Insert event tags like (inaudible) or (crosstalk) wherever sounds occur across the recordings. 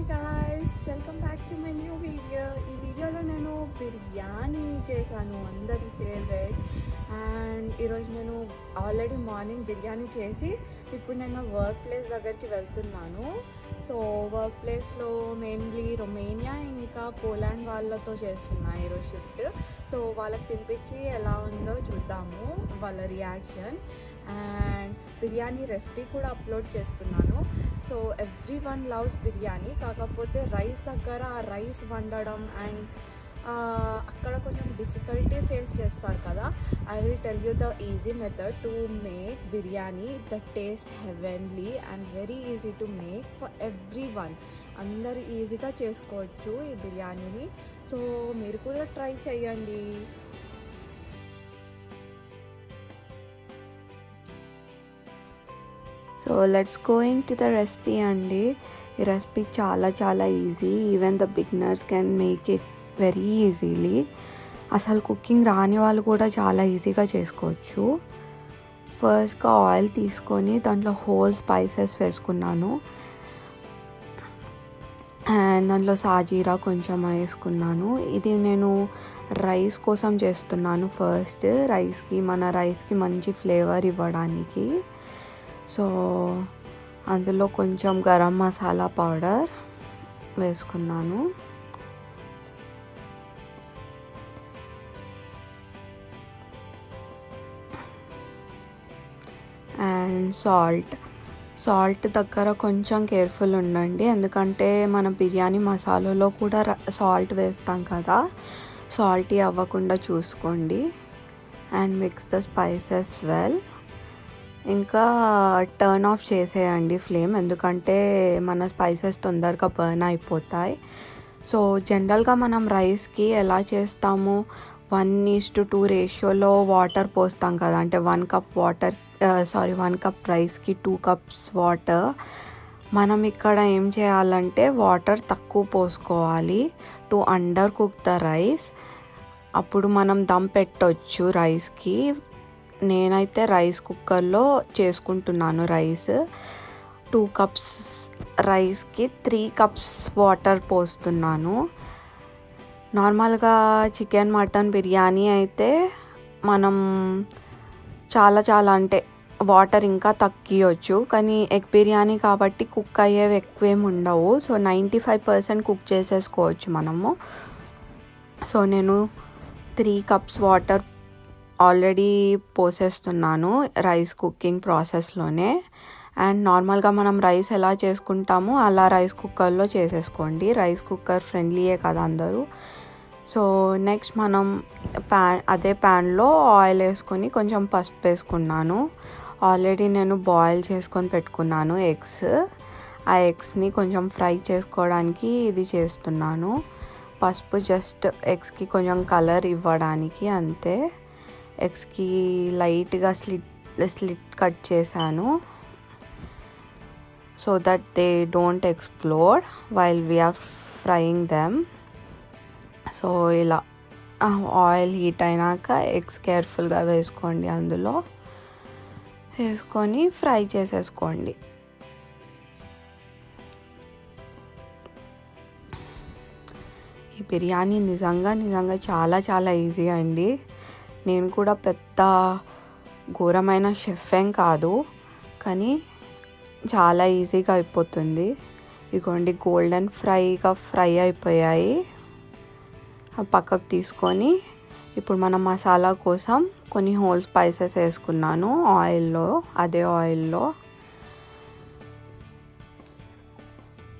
Hi guys welcome back to my new video ఈ వీడియోలో నేను బిర్యానీ చేశాను అందరి ఫేవరెట్ అండ్ ఈరోజు నేను ఆల్రెడీ మార్నింగ్ బిర్యానీ చేసి ఇప్పుడు నేను వర్క్ ప్లేస్ దగ్గరికి వెళ్తున్నాను. సో వర్క్ ప్లేస్లో మెయిన్లీ రొమేనియా ఇంకా పోలాండ్ వాళ్ళతో చేస్తున్నా ఈరోజు షిఫ్ట్ సో వాళ్ళకి తినిపించి ఎలా ఉందో చూద్దాము వాళ్ళ రియాక్షన్ అండ్ బిర్యానీ రెసిపీ కూడా అప్లోడ్ చేస్తున్నాను. So every one loves biryani కాకపోతే రైస్ దగ్గర ఆ రైస్ వండడం అండ్ అక్కడ కొంచెం డిఫికల్టీ ఫేస్ చేస్తారు కదా. I will tell you the easy method to make biryani the taste heavenly and very easy to make for everyone అందరు ఈజీగా చేసుకోవచ్చు ఈ బిర్యానీని సో మీరు కూడా ట్రై చేయండి. So let's going to the recipe అండి ఈ రెసిపీ చాలా చాలా easy even the beginners can make it very easily అసలు కుకింగ్ రాని వాళ్ళు కూడా చాలా ఈజీగా చేసుకోవచ్చు ఫస్ట్గా ఆయిల్ తీసుకొని దాంట్లో హోల్ స్పైసెస్ వేసుకున్నాను అండ్ దాంట్లో సాజీరా కొంచెం వేసుకున్నాను ఇది నేను రైస్ కోసం చేస్తున్నాను ఫస్ట్ రైస్కి మన రైస్కి మంచి ఫ్లేవర్ ఇవ్వడానికి సో అందులో కొంచెం గరం మసాలా పౌడర్ వేసుకున్నాను. And salt. సాల్ట్ దగ్గర కొంచెం కేర్ఫుల్ ఉండండి. ఎందుకంటే మన బిర్యానీ మసాలాలో కూడా సాల్ట్ వేస్తాం కదా. సాల్టీ అవ్వకుండా చూసుకోండి. And mix the spices well. ఇంకా టర్న్ ఆఫ్ చేసేయండి ఫ్లేమ్ ఎందుకంటే మన స్పైసెస్ తొందరగా బర్న్ అయిపోతాయి. సో జనరల్గా మనం రైస్కి ఎలా చేస్తాము? వన్ ఈస్ టు టూ రేషియోలో వాటర్ పోస్తాం కదా. అంటే one cup water sorry one cup రైస్కి టూ కప్స్ వాటర్ మనం ఇక్కడ ఏం చేయాలంటే వాటర్ తక్కువ పోసుకోవాలి to under cook the rice అప్పుడు మనం దమ్ పెట్టొచ్చు రైస్కి నేనైతే రైస్ కుక్కర్లో చేసుకుంటున్నాను రైస్. టూ కప్స్ రైస్కి త్రీ కప్స్ వాటర్ పోస్తున్నాను. నార్మల్గా చికెన్ మటన్ బిర్యానీ అయితే మనం చాలా చాలా అంటే వాటర్ ఇంకా తగ్గియొచ్చు. కానీ ఎగ్ బిర్యానీ కాబట్టి కుక్ అయ్యేవి ఎక్కువేమి ఉండవు. So ninety five percent cook చేసేసుకోవచ్చు మనము. సో నేను త్రీ కప్స్ వాటర్ ఆల్రెడీ పోసేస్తున్నాను రైస్ కుకింగ్ ప్రాసెస్లోనే. అండ్ నార్మల్గా మనం రైస్ ఎలా చేసుకుంటామో అలా రైస్ కుక్కర్లో చేసేసుకోండి. రైస్ కుక్కర్ ఫ్రెండ్లీయే కదా అందరూ. సో నెక్స్ట్ మనం ప్యాన్ అదే ప్యాన్లో ఆయిల్ వేసుకొని కొంచెం పసుపు వేసుకున్నాను. ఆల్రెడీ నేను బాయిల్ చేసుకొని పెట్టుకున్నాను ఎగ్స్. ఆ ఎగ్స్ని కొంచెం ఫ్రై చేసుకోవడానికి ఇది చేస్తున్నాను. పసుపు జస్ట్ ఎగ్స్కి కొంచెం కలర్ ఇవ్వడానికి అంతే. ఎగ్స్కి లైట్గా స్లిట్ స్లిట్ కట్ చేశాను. So that they don't explore while we're frying them so ఇలా ఆయిల్ హీట్ అయినాక ఎగ్స్ కేర్ఫుల్గా వేసుకోండి అందులో. వేసుకొని ఫ్రై చేసేసుకోండి. ఈ బిర్యానీ నిజంగా నిజంగా చాలా చాలా ఈజీ అండి. నేను కూడా పెద్ద ఘోరమైన షెఫ్ ఏం కాదు కానీ చాలా ఈజీగా అయిపోతుంది. ఇగోండి గోల్డెన్ ఫ్రైగా ఫ్రై అయిపోయాయి. పక్కకు తీసుకొని ఇప్పుడు మన మసాలా కోసం కొన్ని హోల్ స్పైసెస్ వేసుకున్నాను ఆయిల్లో అదే ఆయిల్లో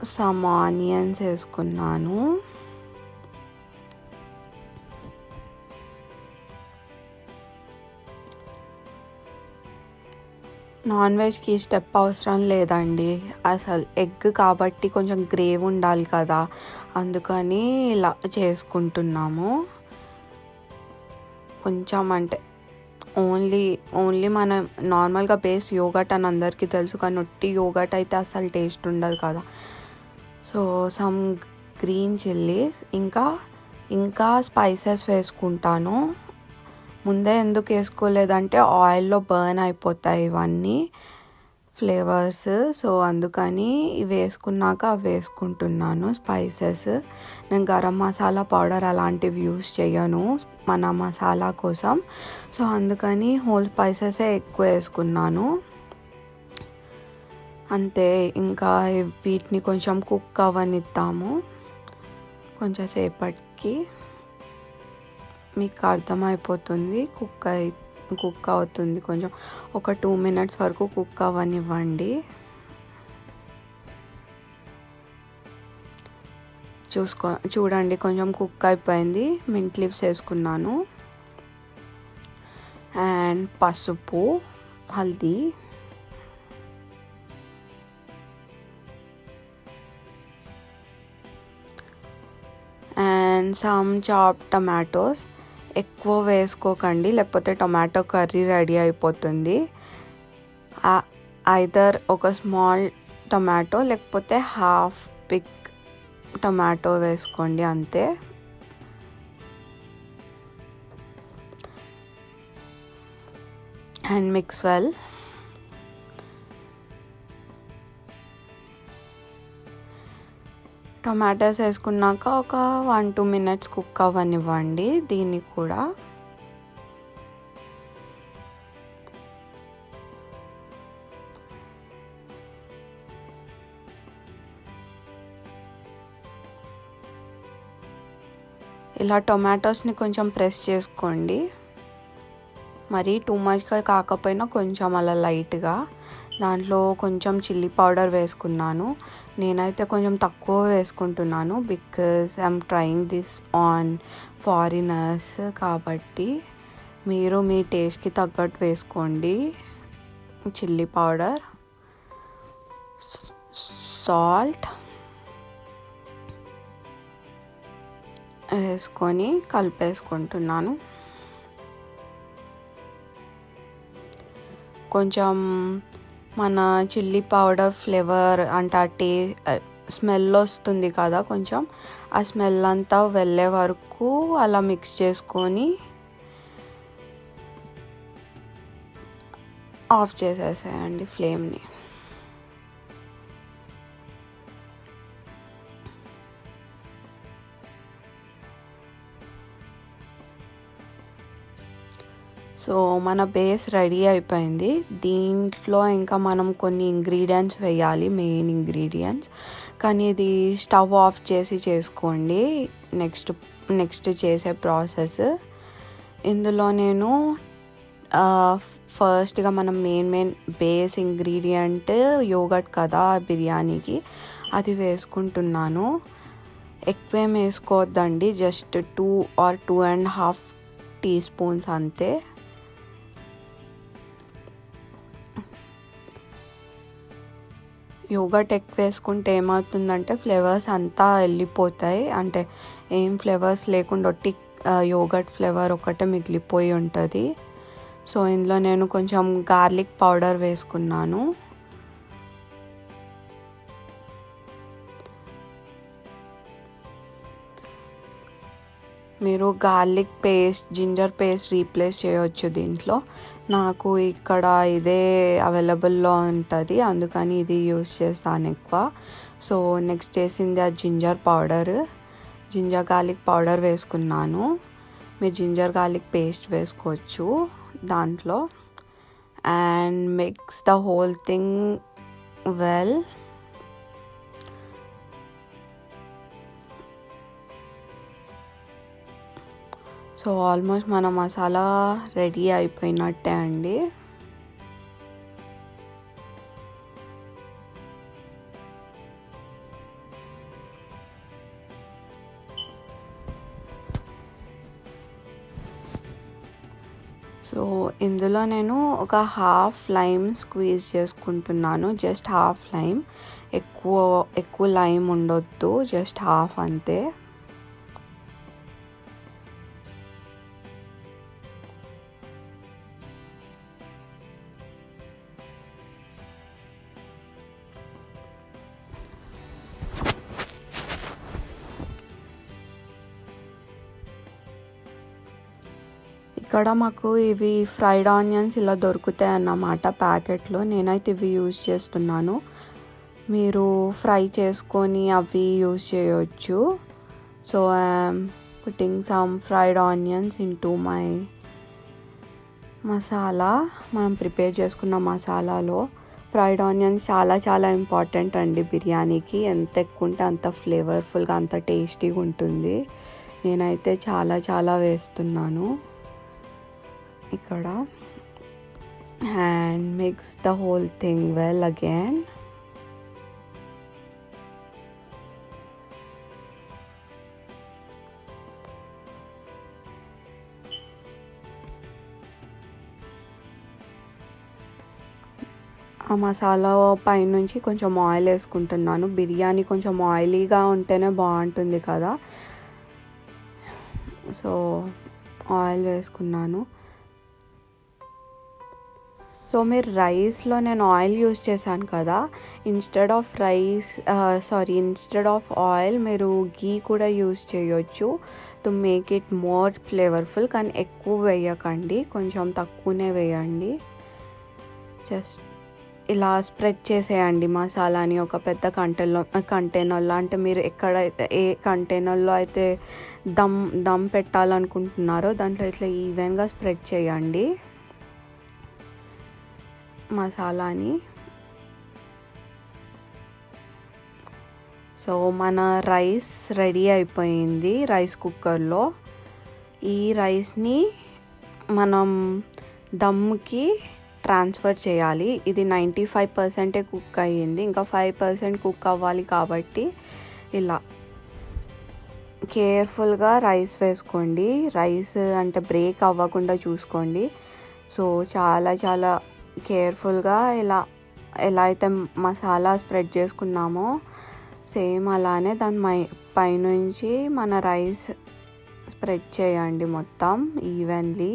సమ్ ఆనియన్స్ వేసుకున్నాను. నాన్ వెజ్కి స్టెప్ అవసరం లేదండి. అసలు ఎగ్ కాబట్టి కొంచెం గ్రేవ్ ఉండాలి కదా. అందుకని ఇలా చేసుకుంటున్నాము. కొంచెం అంటే ఓన్లీ ఓన్లీ మనం నార్మల్గా బేస్ యోగట్ అని అందరికీ తెలుసు కానీ ఒట్టి యోగట్ అయితే అసలు టేస్ట్ ఉండదు కదా. సో సమ్ గ్రీన్ చిల్లీస్ ఇంకా ఇంకా స్పైసెస్ వేసుకుంటాను. ముందే ఎందుకు వేసుకోలేదంటే ఆయిల్లో బర్న్ అయిపోతాయి ఇవన్నీ ఫ్లేవర్స్. సో అందుకని ఇవి వేసుకున్నాక అవి వేసుకుంటున్నాను. స్పైసెస్. నేను గరం మసాలా పౌడర్ అలాంటివి యూస్ చేయను మన మసాలా కోసం. సో అందుకని హోల్ స్పైసెసే ఎక్కువ వేసుకున్నాను. అంతే ఇంకా వీటిని కొంచెం కుక్ అవ్వనిద్దాము. కొంచెం సేపటికి. మీకు అర్థమైపోతుంది కుక్ అయి కుక్ అవుతుంది కొంచెం. ఒక టూ మినిట్స్ వరకు కుక్ అవ్వనివ్వండి చూసుకో చూడండి కొంచెం కుక్ అయిపోయింది. మింట్ లీవ్స్ వేసుకున్నాను. అండ్ పసుపు haldi. And some chop tomatoes. ఎక్కువ వేసుకోకండి లేకపోతే టొమాటో కర్రీ రెడీ అయిపోతుంది. ఐదర్ ఒక స్మాల్ టొమాటో లేకపోతే హాఫ్ పిక్ టొమాటో వేసుకోండి అంతే. And mix well. టొమాటోస్ వేసుకున్నాక ఒక వన్ టూ మినిట్స్ కుక్ అవ్వనివ్వండి దీన్ని కూడా. ఇలా టొమాటోస్ని కొంచెం ప్రెస్ చేసుకోండి. మరి టూ మచ్గా కాకపోయినా కొంచెం అలా లైట్గా దాంట్లో కొంచెం చిల్లీ పౌడర్ వేసుకున్నాను. నేనైతే కొంచెం తక్కువ వేసుకుంటున్నాను because I'm trying this on foreigners కాబట్టి. మీరు మీ టేస్ట్కి తగ్గట్టు వేసుకోండి. చిల్లీ పౌడర్ సాల్ట్ వేసుకొని కలిపేసుకుంటున్నాను. కొంచెం మన చిల్లీ పౌడర్ ఫ్లేవర్ అంటే ఆ టే స్మెల్ వస్తుంది కదా కొంచెం. ఆ స్మెల్ అంతా వెళ్ళే వరకు అలా మిక్స్ చేసుకొని ఆఫ్ చేసేసేయండి ఫ్లేమ్ని సో మన బేస్ రెడీ అయిపోయింది. దీంట్లో ఇంకా మనం కొన్ని ఇంగ్రీడియంట్స్ వేయాలి మెయిన్ ఇంగ్రీడియంట్స్ కానీ ఇది స్టవ్ ఆఫ్ చేసి చేసుకోండి. నెక్స్ట్ నెక్స్ట్ చేసే ప్రాసెస్ ఇందులో నేను ఫస్ట్గా మనం main main base ingredient yogurt కదా బిర్యానీకి అది వేసుకుంటున్నాను. ఎక్కువేం వేసుకోవద్దండి just two or two and half teaspoons అంతే. యోగా టెక్ వేసుకుంటే ఏమవుతుందంటే ఫ్లేవర్స్ అంతా వెళ్ళిపోతాయి. అంటే ఏం ఫ్లేవర్స్ లేకుండా ఒట్టి యోగట్ ఫ్లేవర్ ఒకటే మిగిలిపోయి ఉంటుంది. సో ఇందులో నేను కొంచెం గార్లిక్ పౌడర్ వేసుకున్నాను. మీరు garlic paste ginger paste replace చేయవచ్చు దీంట్లో. నాకు ఇక్కడ ఇదే అవైలబుల్లో ఉంటుంది అందుకని ఇది యూస్ చేస్తాను ఎక్కువ. సో నెక్స్ట్ చేసింది ఆ ginger powder. Ginger garlic powder వేసుకున్నాను. మీరు జింజర్ గార్లిక్ పేస్ట్ వేసుకోవచ్చు దాంట్లో. And mix the whole thing well. So almost మన మసాలా రెడీ అయిపోయినట్టే అండి. సో ఇందులో నేను ఒక హాఫ్ లైమ్ స్క్వీజ్ చేసుకుంటున్నాను. Just half lime. ఎక్కువ ఎక్కువ లైమ్ ఉండొద్దు. జస్ట్ హాఫ్ అంతే. ఇక్కడ మాకు ఇవి ఫ్రైడ్ ఆనియన్స్ ఇలా దొరుకుతాయి అన్నమాట ప్యాకెట్లో. నేనైతే ఇవి యూజ్ చేస్తున్నాను. మీరు ఫ్రై చేసుకొని అవి యూజ్ చేయొచ్చు. So I'm putting some fried onions into my masala. మనం ప్రిపేర్ చేసుకున్న మసాలాలో ఫ్రైడ్ ఆనియన్స్ చాలా చాలా ఇంపార్టెంట్ అండి బిర్యానీకి. ఎంత ఎక్కువ ఉంటే అంత ఫ్లేవర్ఫుల్గా అంత టేస్టీగా ఉంటుంది. నేనైతే చాలా చాలా వేస్తున్నాను. ఇక్కడ. And mix the whole thing well again ఆ మసాలా పైనుంచి కొంచెం ఆయిల్ వేసుకుంటున్నాను. బిర్యానీ కొంచెం ఆయిలీగా ఉంటేనే బాగుంటుంది కదా. సో ఆయిల్ వేసుకున్నాను. సో మీరు రైస్లో నేను ఆయిల్ యూస్ చేశాను కదా instead of rice sorry instead of oil మీరు గీ కూడా యూస్ చేయొచ్చు. To make it more flavourful కానీ ఎక్కువ వేయకండి కొంచెం తక్కువనే వేయండి. జస్ట్ ఇలా స్ప్రెడ్ చేసేయండి మసాలాని ఒక పెద్ద కంటెన్లో కంటైనర్లో అంటే మీరు ఎక్కడైతే ఏ కంటైనర్లో అయితే దమ్ దమ్ పెట్టాలనుకుంటున్నారో దాంట్లో ఇట్లా ఈవెన్గా స్ప్రెడ్ చేయండి. మసాలాని. సో మన రైస్ రెడీ అయిపోయింది రైస్ కుక్కర్లో. ఈ రైస్ని మనం దమ్కి ట్రాన్స్ఫర్ చేయాలి. ఇది నైంటీ ఫైవ్ పర్సెంటే కుక్ అయ్యింది. ఇంకా ఫైవ్ పర్సెంట్ కుక్ అవ్వాలి కాబట్టి ఇలా. కేర్ఫుల్గా రైస్ వేసుకోండి. రైస్ అంటే బ్రేక్ అవ్వకుండా చూసుకోండి. సో చాలా చాలా కేర్ఫుల్గా ఇలా ఎలా అయితే మసాలా స్ప్రెడ్ చేసుకున్నామో సేమ్ అలానే దాని మై పైనుంచి మన రైస్ స్ప్రెడ్ చేయండి మొత్తం ఈవెన్లీ.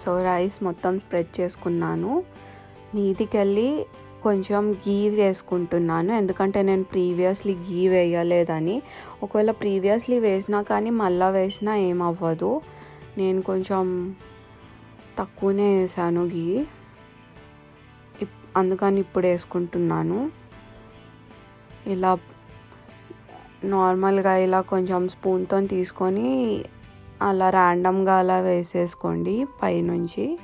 సో రైస్ మొత్తం స్ప్రెడ్ చేసుకున్నాను. మీదికెళ్ళి కొంచెం గీ వేసుకుంటున్నాను. ఎందుకంటే నేను ప్రీవియస్లీ గీ వేయలేదని. ఒకవేళ ప్రీవియస్లీ వేసినా కానీ మళ్ళీ వేసినా ఏమవ్వదు. నేను కొంచెం తక్కువనే వేసాను గీ అందుకని ఇప్పుడు వేసుకుంటున్నాను. ఇలా నార్మల్గా ఇలా కొంచెం స్పూన్తో తీసుకొని అలా ర్యాండమ్గా అలా వేసేసుకోండి పైనుంచి.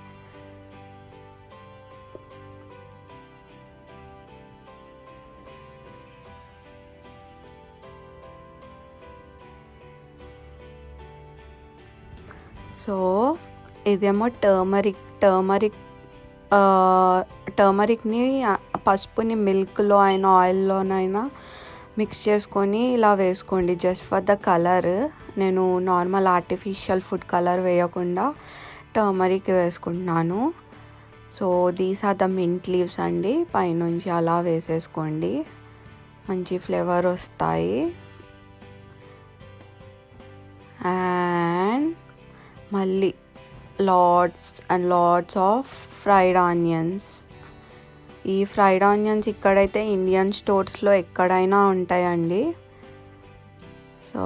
ఇదేమో టర్మరిక్ టర్మరిక్ టర్మరిక్ని పసుపుని మిల్క్లో అయినా ఆయిల్లోనైనా మిక్స్ చేసుకొని ఇలా వేసుకోండి. జస్ట్ ఫర్ ద కలర్ నేను నార్మల్ ఆర్టిఫిషియల్ ఫుడ్ కలర్ వేయకుండా టర్మరిక్ వేసుకుంటున్నాను. So these are the mint leaves అండి. పైనుంచి అలా వేసేసుకోండి. మంచి ఫ్లేవర్ వస్తాయి. అండ్ మళ్ళీ lots and lots of fried onions ఈ ఫ్రైడ్ ఆనియన్స్ ఇక్కడైతే ఇండియన్ స్టోర్స్లో ఎక్కడైనా ఉంటాయండి. సో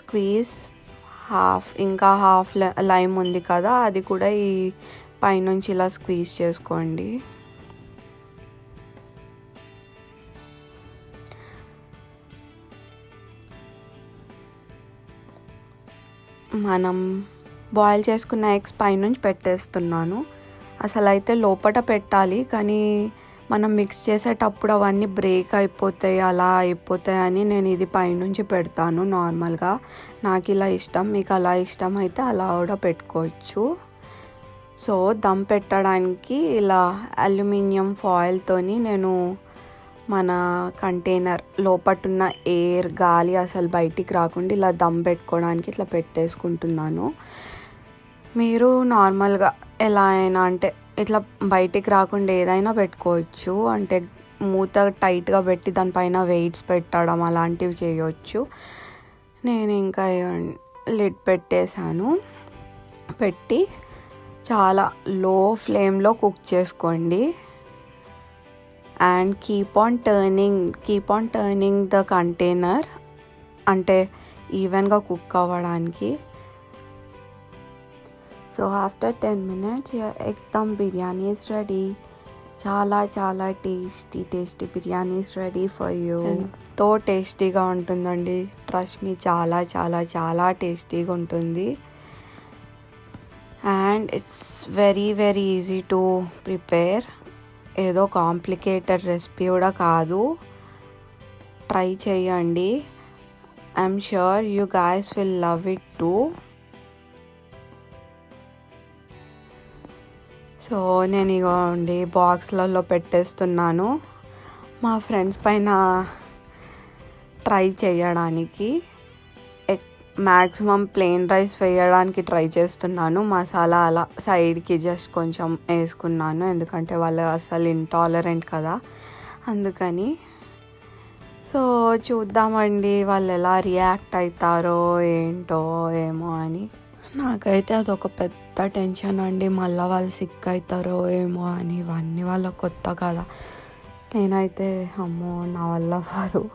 స్క్వీజ్ హాఫ్ ఇంకా హాఫ్ లైమ్ ఉంది కదా అది కూడా ఈ పైనుంచి ఇలా స్క్వీజ్ చేసుకోండి. మనం బాయిల్ చేసుకున్న ఎగ్స్ పైనుంచి పెట్టేస్తున్నాను. అసలు అయితే లోపల పెట్టాలి కానీ మనం మిక్స్ చేసేటప్పుడు అవన్నీ బ్రేక్ అయిపోతాయి అలా అయిపోతాయి అని నేను ఇది పైనుంచి పెడతాను నార్మల్గా. నాకు ఇలా ఇష్టం మీకు అలా ఇష్టం అయితే అలా కూడా పెట్టుకోవచ్చు. సో దమ్ పెట్టడానికి ఇలా అల్యూమినియం ఫాయిల్తోని నేను మన కంటైనర్ లోపటున్న ఎయిర్ గాలి అసలు బయటికి రాకుండా ఇలా దమ్ పెట్టుకోవడానికి ఇట్లా పెట్టేసుకుంటున్నాను. మీరు నార్మల్గా ఎలా అయినా అంటే ఇట్లా బయటికి రాకుండా ఏదైనా పెట్టుకోవచ్చు. అంటే మూత టైట్గా పెట్టి దానిపైన వెయిట్స్ పెట్టడం అలాంటివి చేయవచ్చు నేను ఇంకా లిడ్ పెట్టేశాను. పెట్టి చాలా లో ఫ్లేమ్లో కుక్ చేసుకోండి. And keep on turning keep on turning the container. అంటే ఈవెన్గా కుక్ అవ్వడానికి. So after ten minutes egg dum biryani is ready చాలా చాలా tasty tasty biryani's ready for you ఎంతో టేస్టీగా ఉంటుందండి. ట్రస్ట్ మీ చాలా చాలా చాలా టేస్టీగా ఉంటుంది. And it's very very easy to prepare ఏదో కాంప్లికేటెడ్ రెసిపీ కూడా కాదు. ట్రై చేయండి. I'm sure you guys will love it too so నేను ఇగోండి బాక్స్లలో పెట్టేస్తున్నాను. మా ఫ్రెండ్స్ పైన ట్రై చేయడానికి మ్యాక్సిమం ప్లెయిన్ రైస్ వేయడానికి ట్రై చేస్తున్నాను. మసాలా అలా సైడ్కి జస్ట్ కొంచెం వేసుకున్నాను ఎందుకంటే వాళ్ళు అసలు ఇంటాలరెంట్ కదా. అందుకని సో చూద్దామండి వాళ్ళు ఎలా రియాక్ట్ అవుతారో ఏంటో ఏమో అని. నాకైతే అదొక పెద్ద టెన్షన్ అండి. మళ్ళీ వాళ్ళు సిక్ అవుతారో ఏమో అని. ఇవన్నీ వాళ్ళ కొత్త కదా నేనైతే అమ్మో నా వల్ల కాదు.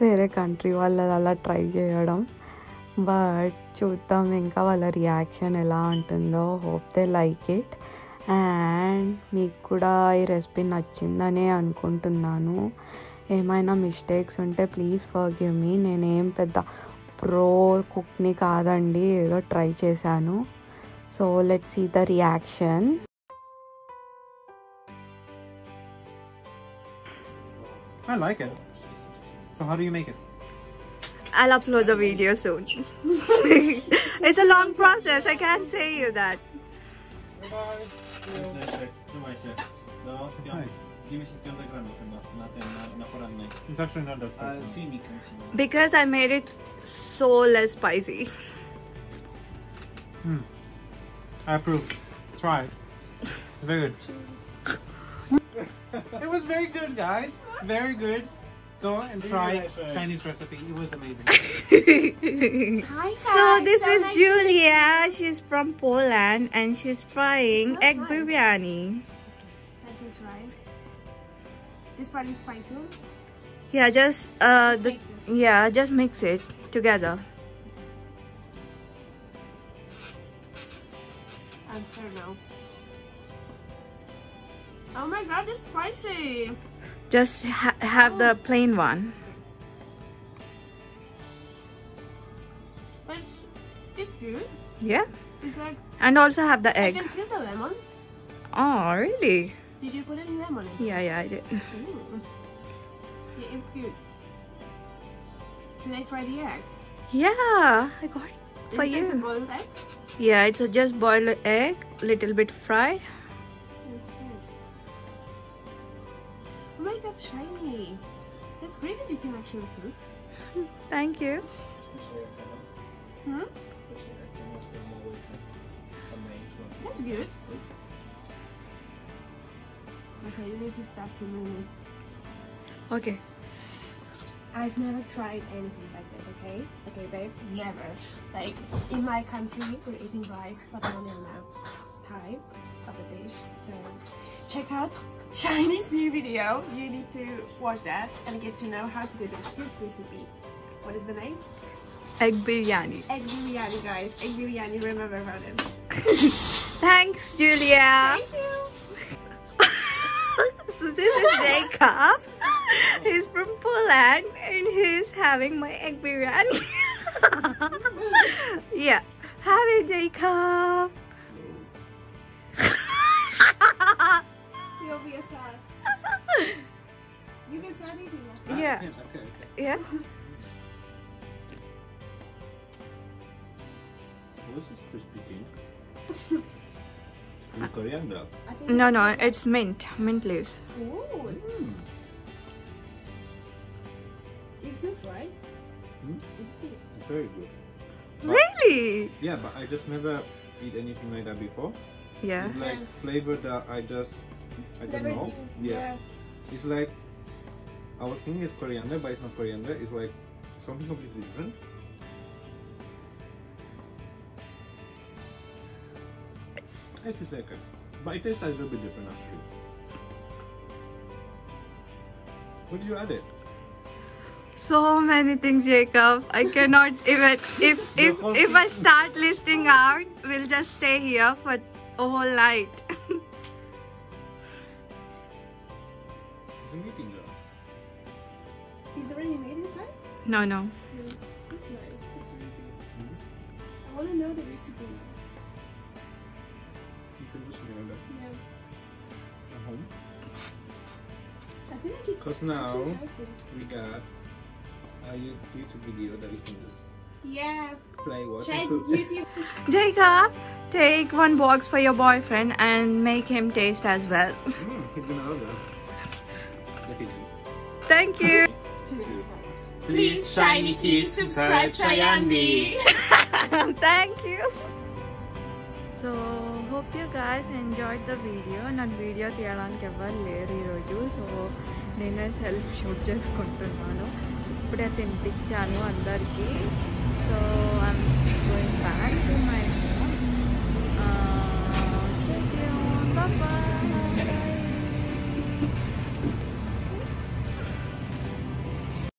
వేరే కంట్రీ వాళ్ళది అలా ట్రై చేయడం. బట్ చూద్దాం ఇంకా వాళ్ళ రియాక్షన్ ఎలా ఉంటుందో. Hope they like it. And మీకు కూడా ఈ రెసిపీ నచ్చిందనే అనుకుంటున్నాను. ఏమైనా మిస్టేక్స్ ఉంటే ప్లీజ్ ఫర్ గివ్ మీ. నేనేం పెద్ద ప్రో కుక్ని కాదండి ఏదో ట్రై చేశాను so let see the reaction I like it. So how do you make it? I'll upload the video soon. (laughs) it's a long process. I can't say you that. No, It's nice. 95 gramów chyba na tym, na, na porannej. It's actually not that Ale spicy. filmik kręcimy. Because I made it so less spicy. Hmm. I approve. Try it. Very good. it was very good, guys. Very good. Go and try Chinese recipe. It was amazing. (laughs) Hi, So this So is nice- Julia. She's from Poland and she's frying egg biryani. Let me try. This part is spicy. Yeah, just uh, the, yeah, just mix it together. I'm scared now. Oh my god, it's spicy. Just ha- have the plain one. But it's, it's good. Yeah, It's like, and also have the I egg. can feel the lemon. Oh, really? Did you put any lemon in? Yeah, yeah, I did. Mm. Yeah, it's good. Should I fry the egg? Yeah, I got it Is for it just a you. boiled egg? Yeah, it's a just boiled egg, little bit fried. That's good. Oh my god, shiny. That's great that you can actually cook. (laughs) Thank you. Hmm? That's good. Okay, you need to stop filming. Okay. I've never tried anything like this, okay? Okay, babe, never. Like, in my country, we're eating rice, but no, no, no. Thai, of a dish. So, check out Chinese new video. You need to watch that and get to know how to do this huge recipe. What is the name? Egg biryani. Egg biryani, guys. Egg biryani, remember about it. (laughs) Thanks, Julia. Thank you. So this is Jacob. He's from Poland and he's having my egg biryani. (laughs) yeah. Have it, Jacob. You'll be a star. You can start eating now. yeah. Okay, okay. Yeah. What's this crispy thing? (laughs) Is coriander? No, no, it's mint. Mint leaves. Ooh, Mm. it's good, right? Hmm? It's good. It's very good. Really? Yeah, but I just never eat anything like that before. Yeah. It's like flavor that I just I don't Never know. knew. Yeah. It's like I was thinking it's coriander, but it's not coriander. It's like something completely different. It is like it. But it tastes a little bit different actually. What did you add it? So many things, Jacob. I cannot (laughs) even. If if if I start listing out, we'll just stay here for a whole night. (laughs) It's a meeting, in. Is there any meat inside? no, no. feel like it's 'Cause now- actually healthy. We got a You- YouTube video that we can just Yeah. play, watch, Check and cook. YouTube. (laughs) Jacob, take one box for your boyfriend and make him taste as well. Mm, he's gonna love that. Definitely. Thank you. Please, Shiny Keys, subscribe Shayandi. (laughs) Thank you. (laughs) So hope you guys enjoyed the video నాకు video తీయడానికి ఎవరు లేరు ఈరోజు so నేనే self shoot చేసుకుంటున్నాను. ఇప్పుడే తినిపించాను అందరికీ. So I'm going back to my boy